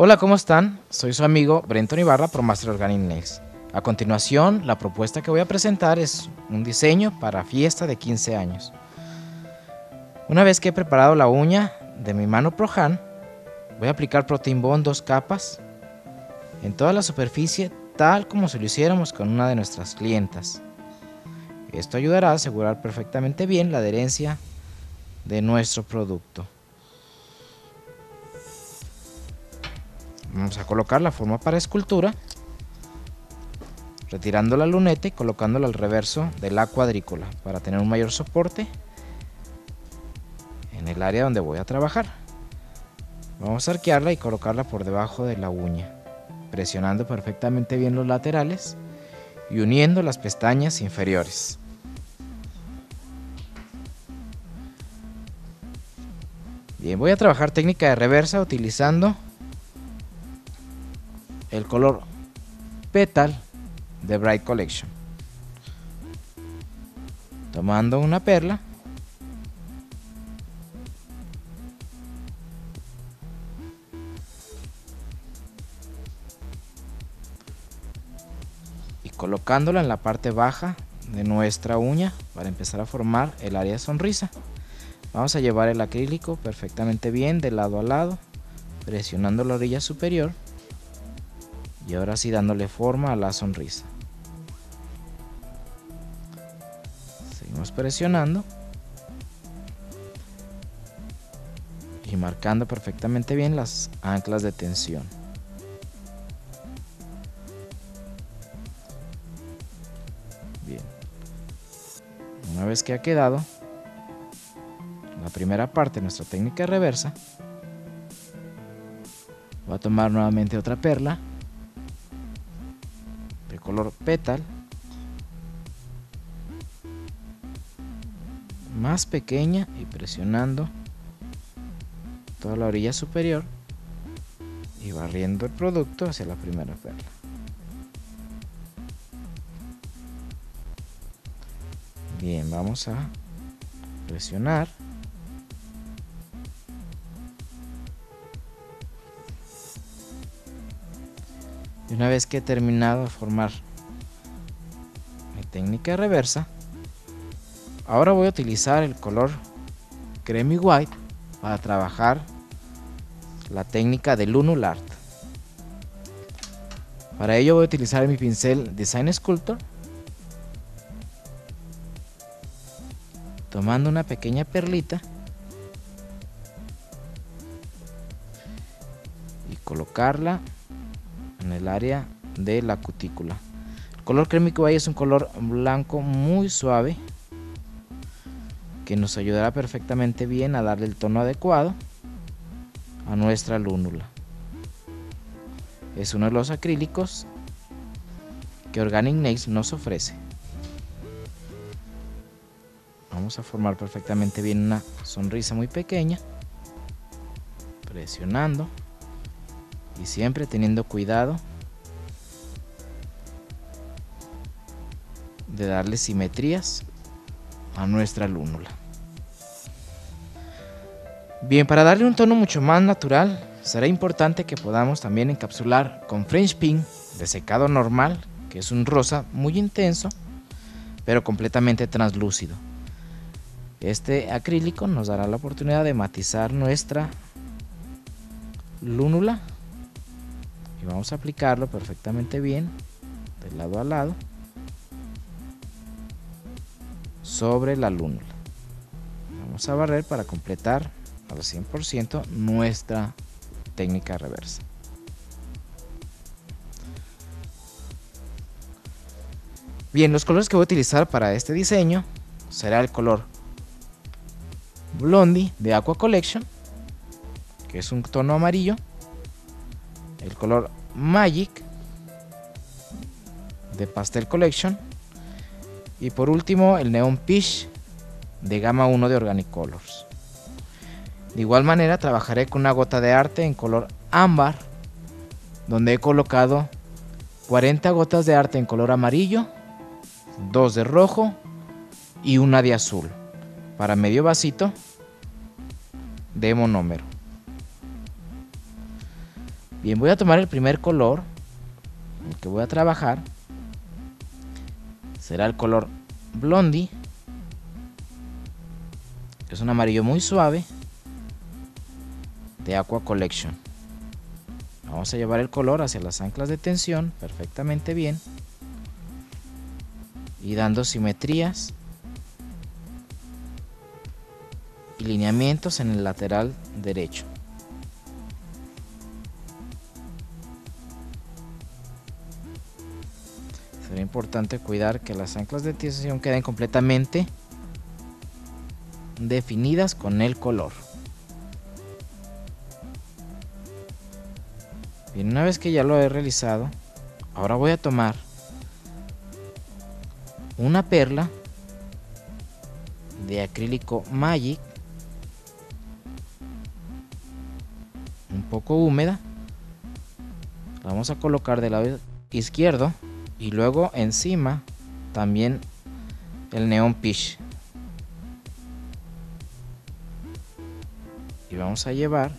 Hola, ¿cómo están? Soy su amigo Brenton Ibarra, ProMaster Organic Nails. A continuación, la propuesta que voy a presentar es un diseño para fiesta de 15 años. Una vez que he preparado la uña de mi mano ProHand, voy a aplicar Protein Bond dos capas en toda la superficie tal como si lo hiciéramos con una de nuestras clientas. Esto ayudará a asegurar perfectamente bien la adherencia de nuestro producto. Vamos a colocar la forma para escultura, retirando la luneta y colocándola al reverso de la cuadrícula para tener un mayor soporte en el área donde voy a trabajar. Vamos a arquearla y colocarla por debajo de la uña, presionando perfectamente bien los laterales y uniendo las pestañas inferiores. Bien, voy a trabajar técnica de reversa utilizando el color Petal de Bright Collection. Tomando una perla. Y colocándola en la parte baja de nuestra uña para empezar a formar el área sonrisa. Vamos a llevar el acrílico perfectamente bien de lado a lado, presionando la orilla superior y ahora sí dándole forma a la sonrisa. Seguimos presionando y marcando perfectamente bien las anclas de tensión. Bien. Una vez que ha quedado la primera parte de nuestra técnica reversa, voy a tomar nuevamente otra perla color petal más pequeña y presionando toda la orilla superior y barriendo el producto hacia la primera perla. Bien, vamos a presionar Y una vez que he terminado de formar mi técnica reversa, ahora voy a utilizar el color Creamy White para trabajar la técnica del Lunul Art. Para ello voy a utilizar mi pincel Design Sculptor, tomando una pequeña perlita y colocarla en el área de la cutícula. El color crémico ahí es un color blanco muy suave que nos ayudará perfectamente bien a darle el tono adecuado a nuestra lúnula. Es uno de los acrílicos que Organic Nails nos ofrece. Vamos a formar perfectamente bien una sonrisa muy pequeña, presionando y siempre teniendo cuidado de darle simetrías a nuestra lúnula. Bien, para darle un tono mucho más natural, será importante que podamos también encapsular con French Pin de secado normal, que es un rosa muy intenso, pero completamente translúcido. Este acrílico nos dará la oportunidad de matizar nuestra lúnula y vamos a aplicarlo perfectamente bien de lado a lado sobre la lúnula. Vamos a barrer para completar al 100% nuestra técnica reversa. Bien los colores que voy a utilizar para este diseño será el color Blondie de Aqua Collection que es un tono amarillo el color Magic de Pastel Collection y por último el Neon Peach de gama 1 de Organic Colors. De igual manera trabajaré con una gota de arte en color ámbar donde he colocado 40 gotas de arte en color amarillo, 2 de rojo y una de azul para medio vasito de monómero. Bien, voy a tomar el primer color, el que voy a trabajar. Será el color Blondie. Es un amarillo muy suave de Aqua Collection. Vamos a llevar el color hacia las anclas de tensión perfectamente bien y dando simetrías y lineamientos en el lateral derecho. Importante cuidar que las anclas de tensión queden completamente definidas con el color. Bien, una vez que ya lo he realizado, ahora voy a tomar una perla de acrílico Magic un poco húmeda vamos a colocar del lado izquierdo y luego encima también el neon peach y vamos a llevar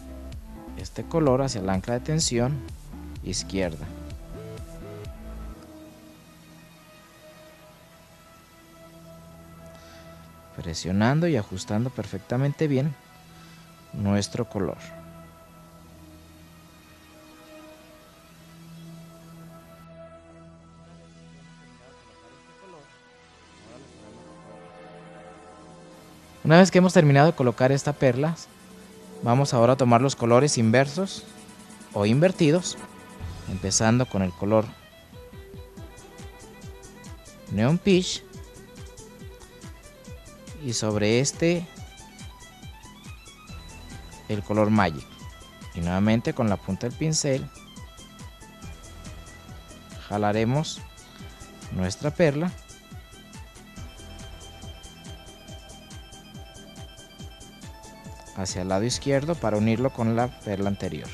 este color hacia el ancla de tensión izquierda presionando y ajustando perfectamente bien nuestro color. Una vez que hemos terminado de colocar esta perla, vamos ahora a tomar los colores inversos o invertidos, empezando con el color Neon Peach. Y sobre este el color Magic. Y nuevamente con la punta del pincel jalaremos nuestra perla hacia el lado izquierdo para unirlo con la perla anterior.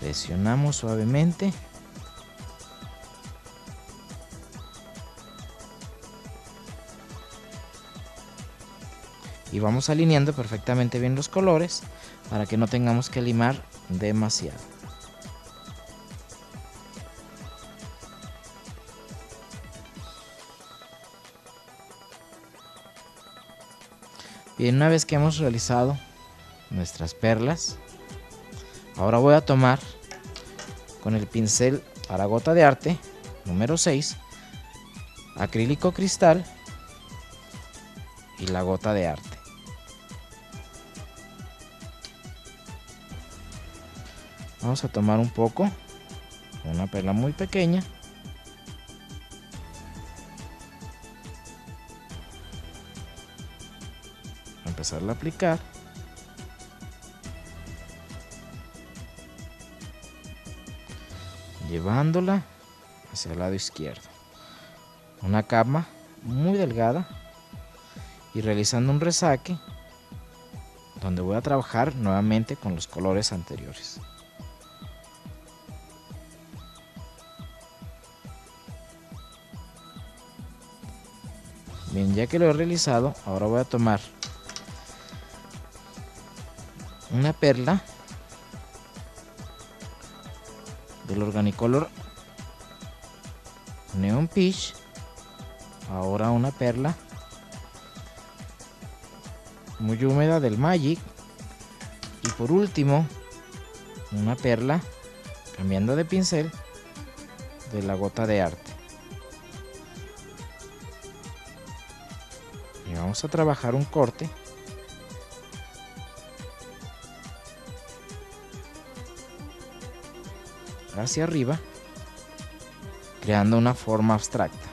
Presionamos suavemente. Y vamos alineando perfectamente bien los colores para que no tengamos que limar demasiado bien una vez que hemos realizado nuestras perlas ahora voy a tomar con el pincel para gota de arte número 6, acrílico cristal y la gota de arte. Vamos a tomar un poco, una perla muy pequeña. Empezarla a aplicar. llevándola hacia el lado izquierdo. Una cama muy delgada y realizando un resaque donde voy a trabajar nuevamente con los colores anteriores. Bien, ya que lo he realizado, ahora voy a tomar una perla del Organicolor Neon Peach. Ahora una perla muy húmeda del Magic. Y por último, una perla, cambiando de pincel, de la gota de arte. Y vamos a trabajar un corte hacia arriba, creando una forma abstracta.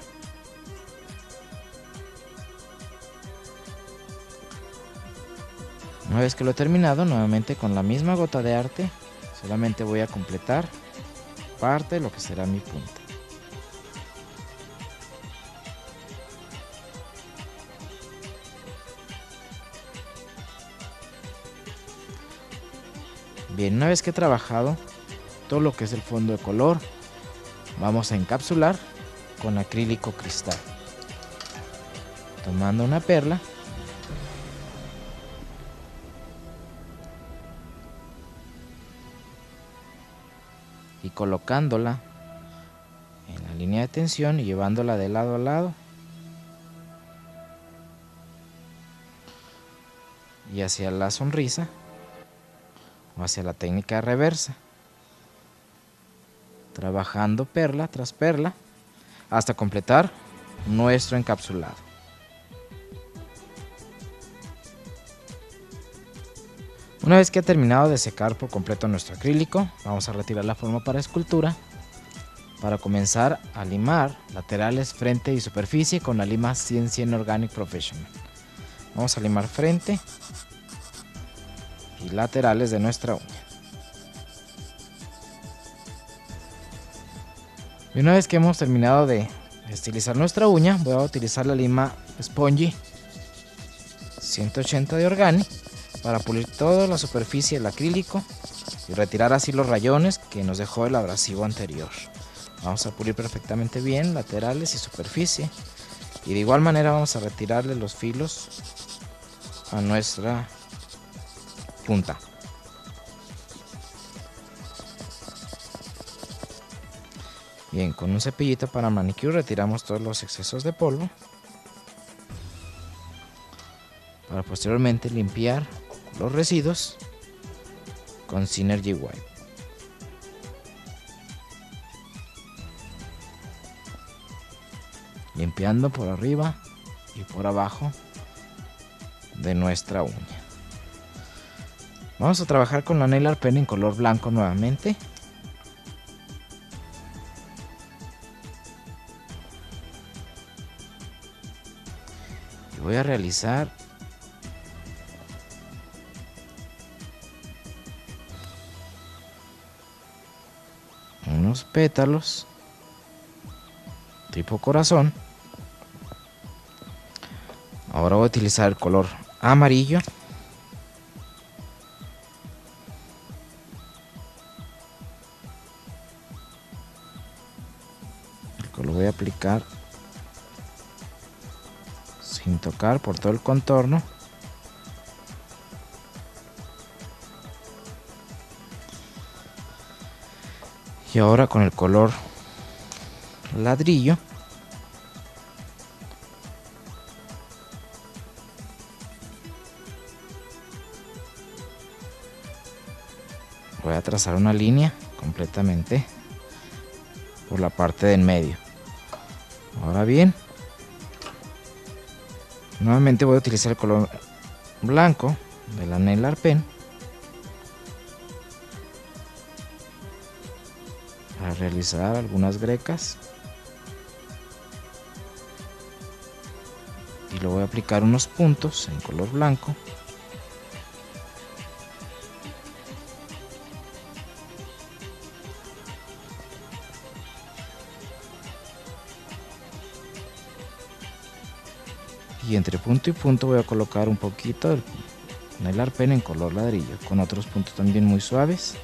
Una vez que lo he terminado, nuevamente con la misma gota de arte, solamente voy a completar parte de lo que será mi punta. Bien, una vez que he trabajado todo lo que es el fondo de color. Vamos a encapsular con acrílico cristal. Tomando una perla. Y colocándola en la línea de tensión y llevándola de lado a lado. Y hacia la sonrisa o hacia la técnica reversa trabajando perla tras perla hasta completar nuestro encapsulado. Una vez que ha terminado de secar por completo nuestro acrílico, vamos a retirar la forma para escultura para comenzar a limar laterales, frente y superficie con la lima 100 100 Organic Professional. Vamos a limar frente y laterales de nuestra uña. Y una vez que hemos terminado de estilizar nuestra uña, voy a utilizar la lima Spongy 180 de Organic para pulir toda la superficie del acrílico y retirar así los rayones que nos dejó el abrasivo anterior. Vamos a pulir perfectamente bien laterales y superficie y de igual manera vamos a retirarle los filos a nuestra punta. Bien, con un cepillito para manicure retiramos todos los excesos de polvo. Para posteriormente limpiar los residuos con Synergy White. Limpiando por arriba y por abajo de nuestra uña. Vamos a trabajar con la nail art pen en color blanco nuevamente. Voy a realizar. Unos pétalos tipo corazón. Ahora voy a utilizar el color amarillo. Lo voy a aplicar sin tocar por todo el contorno. Y ahora con el color ladrillo. Voy a trazar una línea completamente por la parte del medio. Ahora bien, Nuevamente voy a utilizar el color blanco de la nail pen para realizar algunas grecas. Y lo voy a aplicar unos puntos en color blanco entre punto y punto voy a colocar un poquito del nail pen en color ladrillo con otros puntos también muy suaves.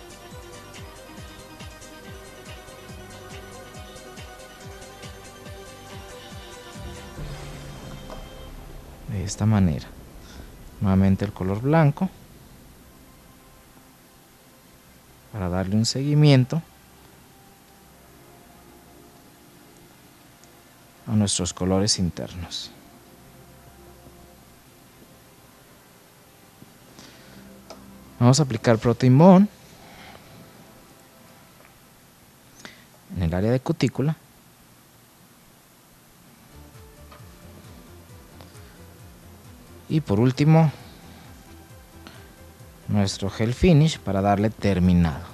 De esta manera. Nuevamente el color blanco. Para darle un seguimiento a nuestros colores internos Vamos a aplicar Protein Bond en el área de cutícula. Y por último, nuestro gel finish para darle terminado.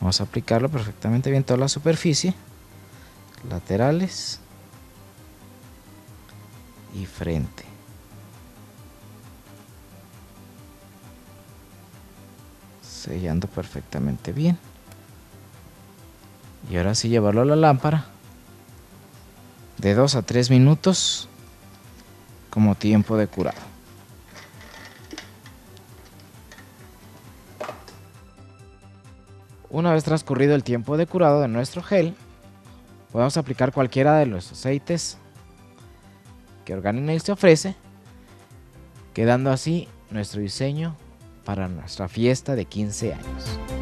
Vamos a aplicarlo perfectamente bien toda la superficie, laterales y frente. Sellando perfectamente bien. Y ahora sí llevarlo a la lámpara de 2 a 3 minutos como tiempo de curado. Una vez transcurrido el tiempo de curado de nuestro gel, podemos aplicar cualquiera de los aceites que Organic te ofrece, quedando así nuestro diseño para nuestra fiesta de 15 años.